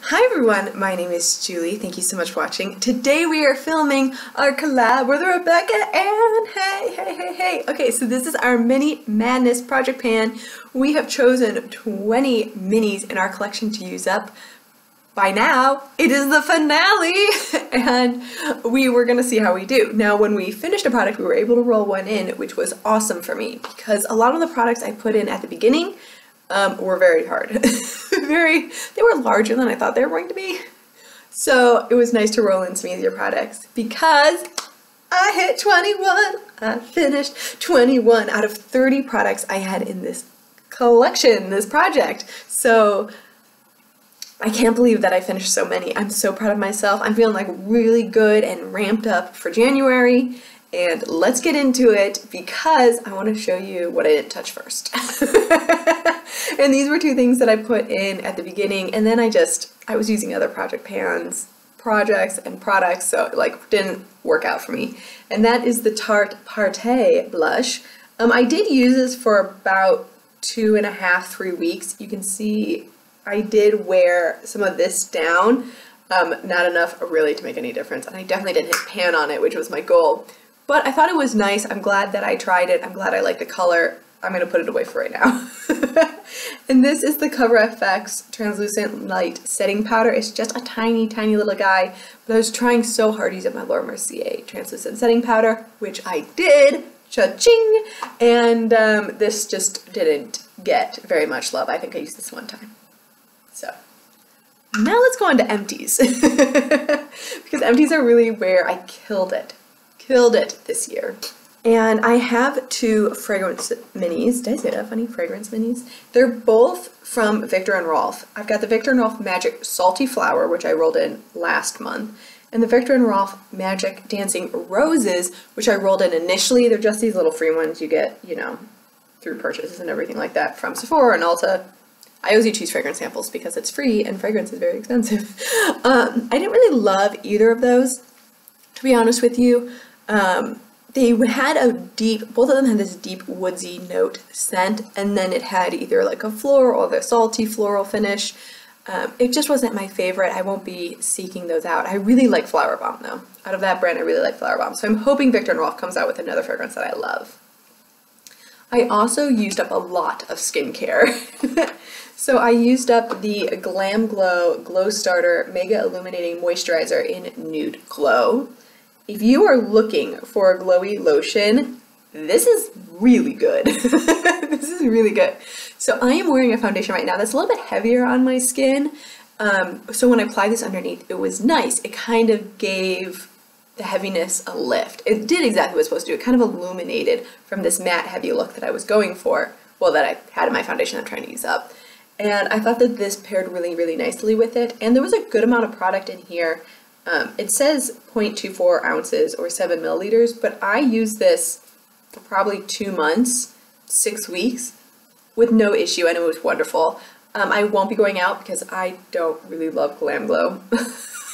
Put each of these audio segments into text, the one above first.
Hi everyone, my name is Julie. Thank you so much for watching. Today we are filming our collab with Rebecca and hey, hey, hey, hey. Okay, so this is our mini madness project pan. We have chosen 20 minis in our collection to use up. By now, it is the finale and we were gonna see how we do. Now, when we finished a product, we were able to roll one in, which was awesome for me because a lot of the products I put in at the beginning um, were very hard. very, they were larger than I thought they were going to be. So it was nice to roll in some easier products because I hit 21. I finished 21 out of 30 products I had in this collection, this project. So I can't believe that I finished so many. I'm so proud of myself. I'm feeling like really good and ramped up for January and let's get into it because I want to show you what I didn't touch first. and these were two things that I put in at the beginning and then I just, I was using other project pans, projects and products so it like didn't work out for me. And that is the Tarte Parte blush. Um, I did use this for about two and a half, three weeks. You can see I did wear some of this down, um, not enough really to make any difference. And I definitely didn't hit pan on it, which was my goal. But I thought it was nice. I'm glad that I tried it. I'm glad I like the color. I'm going to put it away for right now. and this is the Cover FX Translucent Light Setting Powder. It's just a tiny, tiny little guy. But I was trying so hard using my Laura Mercier Translucent Setting Powder, which I did. Cha-ching! And um, this just didn't get very much love. I think I used this one time. So now let's go on to empties. because empties are really where I killed it killed it this year. And I have two fragrance minis. Did I say that funny? Fragrance minis. They're both from Viktor and Rolf. I've got the Viktor and Rolf Magic Salty Flower, which I rolled in last month, and the Viktor and Rolf Magic Dancing Roses, which I rolled in initially. They're just these little free ones you get, you know, through purchases and everything like that from Sephora and Ulta. I always choose fragrance samples because it's free and fragrance is very expensive. Um, I didn't really love either of those, to be honest with you. Um, they had a deep, both of them had this deep woodsy note scent, and then it had either like a floral or the salty floral finish. Um, it just wasn't my favorite. I won't be seeking those out. I really like Flowerbomb though. Out of that brand, I really like Flowerbomb. So I'm hoping Viktor and Rolf comes out with another fragrance that I love. I also used up a lot of skincare. so I used up the Glam Glow Glow Starter Mega Illuminating Moisturizer in Nude Glow. If you are looking for a glowy lotion, this is really good. this is really good. So I am wearing a foundation right now that's a little bit heavier on my skin. Um, so when I applied this underneath, it was nice. It kind of gave the heaviness a lift. It did exactly what it was supposed to do. It kind of illuminated from this matte heavy look that I was going for. Well, that I had in my foundation I'm trying to use up. And I thought that this paired really, really nicely with it. And there was a good amount of product in here um, it says 0.24 ounces or 7 milliliters, but I use this for probably two months, six weeks, with no issue, and it was wonderful. Um, I won't be going out because I don't really love Glam Glow. but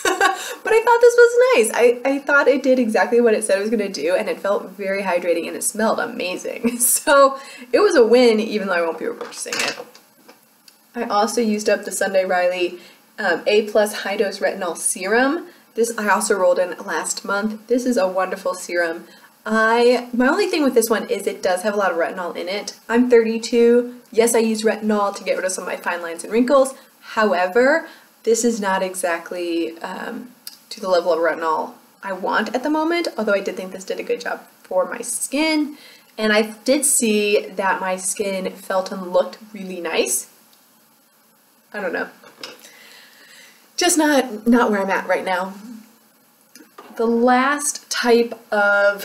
I thought this was nice. I, I thought it did exactly what it said it was going to do, and it felt very hydrating and it smelled amazing. So it was a win, even though I won't be repurchasing it. I also used up the Sunday Riley um, A plus high dose retinol serum. This I also rolled in last month. This is a wonderful serum. I My only thing with this one is it does have a lot of retinol in it. I'm 32. Yes, I use retinol to get rid of some of my fine lines and wrinkles. However, this is not exactly um, to the level of retinol I want at the moment, although I did think this did a good job for my skin. And I did see that my skin felt and looked really nice. I don't know just not, not where I'm at right now. The last type of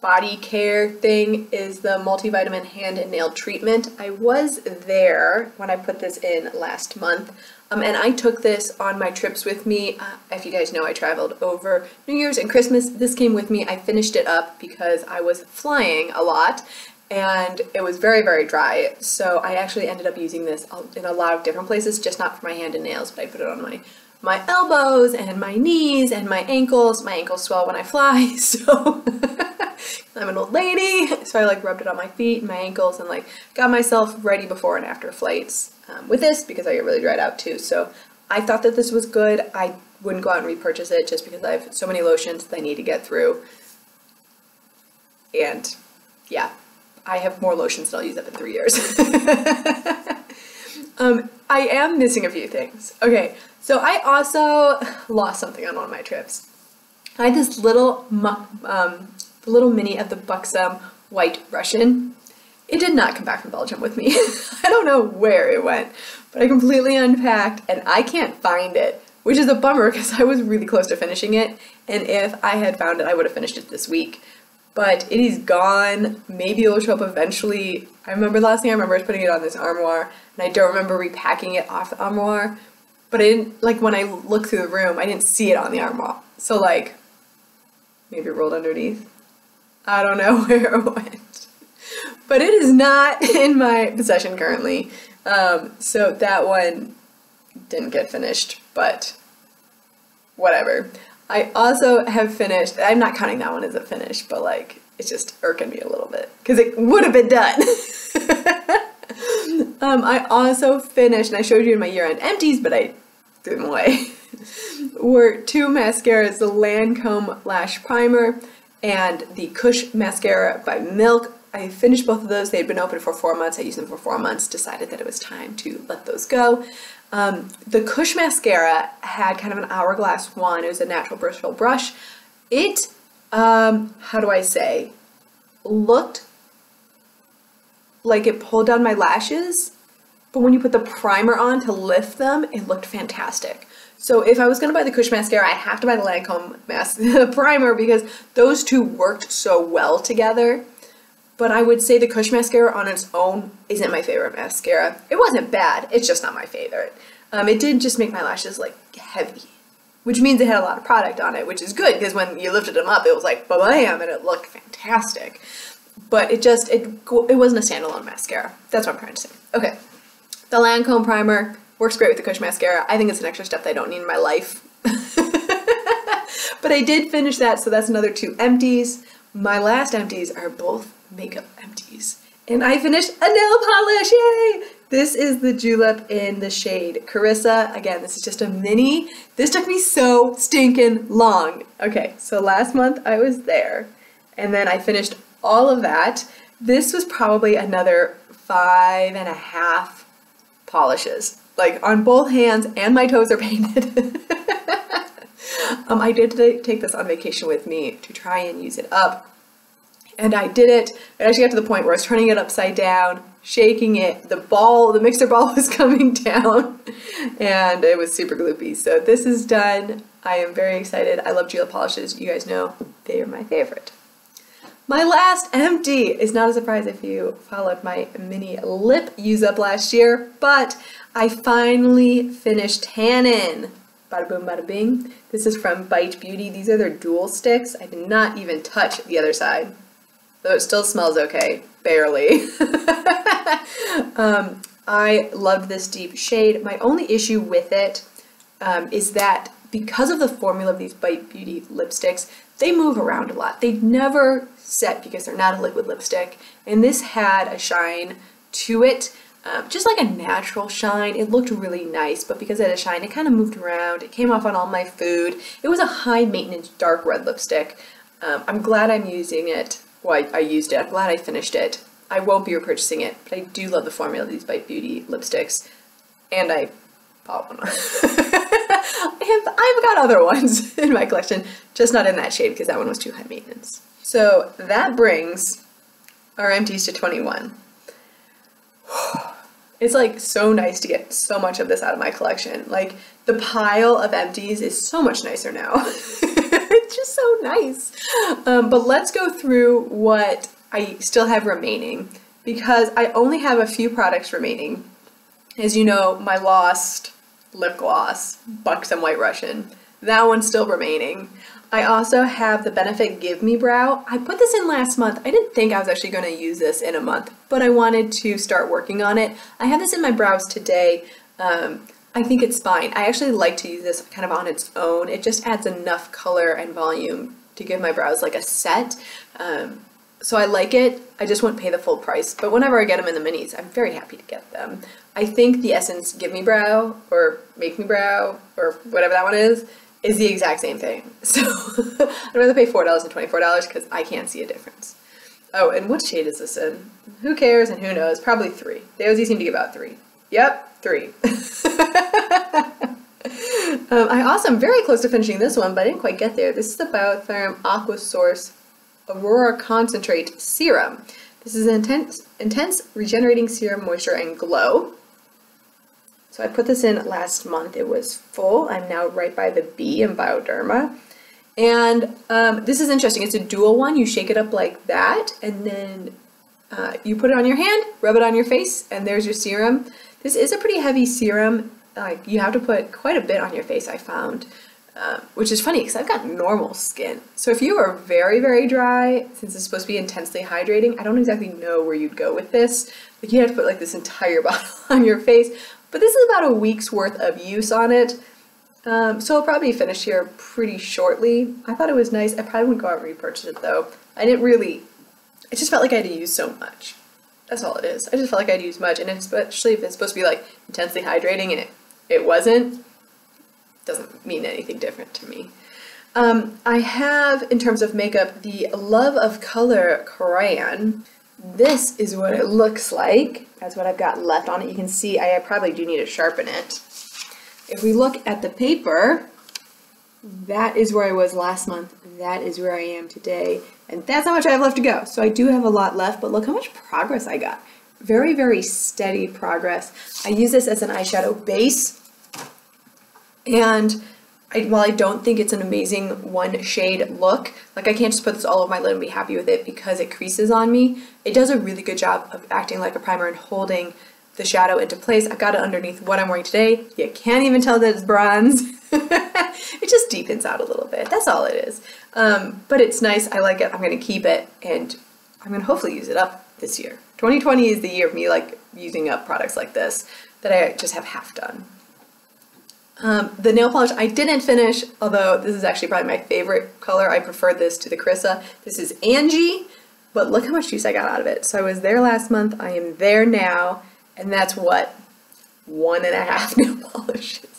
body care thing is the multivitamin hand and nail treatment. I was there when I put this in last month. Um, and I took this on my trips with me. Uh, if you guys know, I traveled over New Year's and Christmas. This came with me. I finished it up because I was flying a lot and it was very, very dry. So I actually ended up using this in a lot of different places, just not for my hand and nails, but I put it on my my elbows and my knees and my ankles. My ankles swell when I fly, so I'm an old lady. So I like rubbed it on my feet and my ankles and like got myself ready before and after flights um, with this because I get really dried out too. So I thought that this was good. I wouldn't go out and repurchase it just because I have so many lotions that I need to get through. And yeah, I have more lotions than I'll use up in three years. um, I am missing a few things. Okay, so I also lost something on one of my trips. I had this little, um, little mini of the Buxom White Russian. It did not come back from Belgium with me. I don't know where it went, but I completely unpacked and I can't find it, which is a bummer because I was really close to finishing it. And if I had found it, I would have finished it this week. But it is gone. Maybe it'll show up eventually. I remember the last thing I remember is putting it on this armoire, and I don't remember repacking it off the armoire. But I didn't, like, when I looked through the room, I didn't see it on the armoire. So, like, maybe it rolled underneath. I don't know where it went. But it is not in my possession currently. Um, so that one didn't get finished, but whatever. I also have finished, I'm not counting that one as a finish, but like, it's just irking me a little bit because it would have been done. um, I also finished, and I showed you in my year-end empties, but I threw them away, were two mascaras, the Lancome Lash Primer and the Kush Mascara by Milk. I finished both of those. They had been open for four months. I used them for four months, decided that it was time to let those go. Um, the Kush mascara had kind of an hourglass one. It was a natural bristle brush. It, um, how do I say, looked like it pulled down my lashes, but when you put the primer on to lift them, it looked fantastic. So if I was going to buy the Kush mascara, I'd have to buy the Lancome mas primer because those two worked so well together but I would say the Kush mascara on its own isn't my favorite mascara. It wasn't bad, it's just not my favorite. Um, it did just make my lashes like heavy, which means it had a lot of product on it, which is good because when you lifted them up, it was like bam, and it looked fantastic. But it just, it, it wasn't a standalone mascara. That's what I'm trying to say. Okay, the Lancome primer works great with the Kush mascara. I think it's an extra step that I don't need in my life. but I did finish that, so that's another two empties. My last empties are both makeup empties. And I finished a nail polish, yay! This is the Julep in the shade Carissa. Again, this is just a mini. This took me so stinking long. Okay, so last month I was there, and then I finished all of that. This was probably another five and a half polishes. Like on both hands and my toes are painted. um, I did take this on vacation with me to try and use it up and I did it. I actually got to the point where I was turning it upside down, shaking it. The ball, the mixer ball was coming down, and it was super gloopy. So this is done. I am very excited. I love Julep polishes. You guys know they are my favorite. My last empty is not a surprise if you followed my mini lip use up last year, but I finally finished tannin. Bada boom, bada bing. This is from Bite Beauty. These are their dual sticks. I did not even touch the other side though it still smells okay, barely. um, I loved this deep shade. My only issue with it um, is that because of the formula of these Bite Beauty lipsticks, they move around a lot. They never set because they're not a liquid lipstick, and this had a shine to it, um, just like a natural shine. It looked really nice, but because it had a shine, it kind of moved around. It came off on all my food. It was a high maintenance dark red lipstick. Um, I'm glad I'm using it well, I, I used it. I'm glad I finished it. I won't be repurchasing it, but I do love the formula of these Bite Beauty lipsticks. And I bought one. I have, I've got other ones in my collection, just not in that shade because that one was too high maintenance. So that brings our empties to 21. It's like so nice to get so much of this out of my collection. Like the pile of empties is so much nicer now. it's just so nice. Um, but let's go through what I still have remaining because I only have a few products remaining. As you know, my lost lip gloss, Buxom White Russian, that one's still remaining. I also have the Benefit Give Me Brow. I put this in last month. I didn't think I was actually going to use this in a month, but I wanted to start working on it. I have this in my brows today. Um, I think it's fine. I actually like to use this kind of on its own. It just adds enough color and volume to give my brows like a set. Um, so I like it. I just wouldn't pay the full price. But whenever I get them in the minis, I'm very happy to get them. I think the Essence Give Me Brow or Make Me Brow or whatever that one is is the exact same thing. So I'd rather pay four dollars and twenty four dollars because I can't see a difference. Oh, and what shade is this in? Who cares and who knows? Probably three. They always seem to give out three. Yep, three. um, I also am very close to finishing this one, but I didn't quite get there. This is the Biotherm Aqua Source Aurora Concentrate Serum. This is an intense, intense regenerating serum, moisture, and glow. So I put this in last month. It was full. I'm now right by the B in Bioderma. And um, this is interesting. It's a dual one. You shake it up like that, and then uh, you put it on your hand, rub it on your face, and there's your serum. This is a pretty heavy serum. Like you have to put quite a bit on your face, I found, um, which is funny because I've got normal skin. So if you are very, very dry, since it's supposed to be intensely hydrating, I don't exactly know where you'd go with this. Like you have to put like this entire bottle on your face, but this is about a week's worth of use on it. Um, so I'll probably finish here pretty shortly. I thought it was nice. I probably wouldn't go out and repurchase it though. I didn't really, I just felt like I had to use so much. That's all it is. I just felt like I'd use much, and especially if it's supposed to be like intensely hydrating and it, it wasn't, doesn't mean anything different to me. Um, I have, in terms of makeup, the Love of Color crayon. This is what it looks like. That's what I've got left on it. You can see I probably do need to sharpen it. If we look at the paper, that is where I was last month. That is where I am today. And that's how much I have left to go. So I do have a lot left, but look how much progress I got. Very, very steady progress. I use this as an eyeshadow base. And I, while I don't think it's an amazing one shade look, like I can't just put this all over my lid and be happy with it because it creases on me, it does a really good job of acting like a primer and holding the shadow into place. I've got it underneath what I'm wearing today. You can't even tell that it's bronze. it just deepens out a little bit. That's all it is. Um, but it's nice. I like it. I'm going to keep it and I'm going to hopefully use it up this year. 2020 is the year of me like using up products like this that I just have half done. Um, the nail polish I didn't finish, although this is actually probably my favorite color. I prefer this to the Carissa. This is Angie, but look how much juice I got out of it. So I was there last month. I am there now. And that's what? One and a half nail polishes.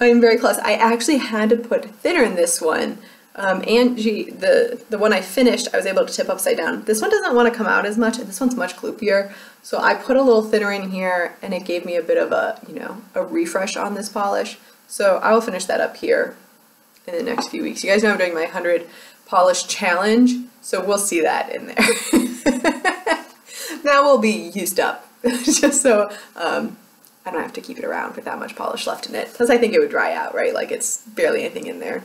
I'm very close. I actually had to put thinner in this one. Um, Angie, the, the one I finished, I was able to tip upside down. This one doesn't want to come out as much, and this one's much gloopier. So I put a little thinner in here, and it gave me a bit of a, you know, a refresh on this polish. So I will finish that up here in the next few weeks. You guys know I'm doing my 100 polish challenge, so we'll see that in there. that will be used up just so um, I don't have to keep it around with that much polish left in it. Plus I think it would dry out, right? Like it's barely anything in there.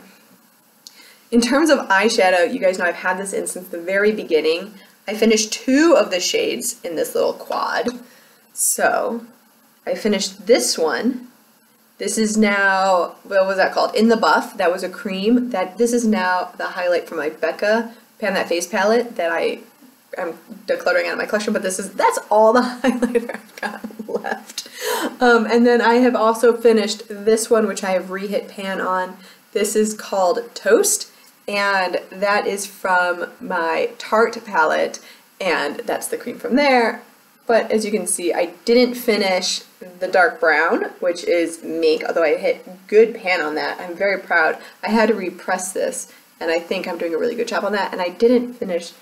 In terms of eyeshadow, you guys know I've had this in since the very beginning. I finished two of the shades in this little quad. So I finished this one. This is now, what was that called? In the Buff. That was a cream. That This is now the highlight from my Becca Pan That Face palette that I I'm decluttering out of my collection, but this is that's all the highlighter I've got left. Um, and then I have also finished this one, which I have re-hit pan on. This is called Toast, and that is from my Tarte palette, and that's the cream from there. But as you can see, I didn't finish the dark brown, which is Mink, although I hit good pan on that. I'm very proud. I had to repress this, and I think I'm doing a really good job on that, and I didn't finish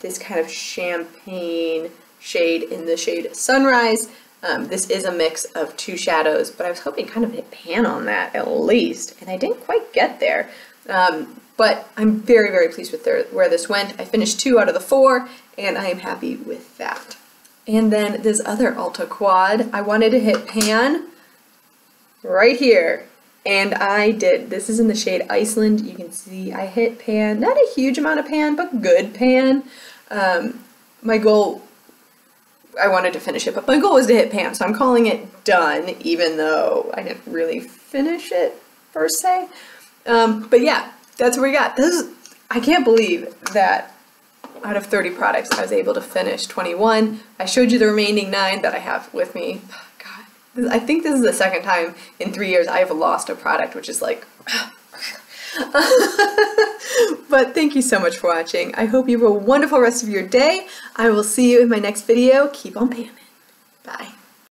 this kind of champagne shade in the shade Sunrise. Um, this is a mix of two shadows, but I was hoping kind of hit pan on that at least, and I didn't quite get there. Um, but I'm very, very pleased with where this went. I finished two out of the four, and I am happy with that. And then this other Ulta Quad, I wanted to hit pan right here. And I did. This is in the shade Iceland. You can see I hit pan. Not a huge amount of pan, but good pan. Um, my goal, I wanted to finish it, but my goal was to hit pan, so I'm calling it done, even though I didn't really finish it per se. Um, but yeah, that's what we got. This is, I can't believe that out of 30 products, I was able to finish 21. I showed you the remaining nine that I have with me. God, I think this is the second time in three years I have lost a product, which is like, but thank you so much for watching. I hope you have a wonderful rest of your day. I will see you in my next video. Keep on panning. Bye.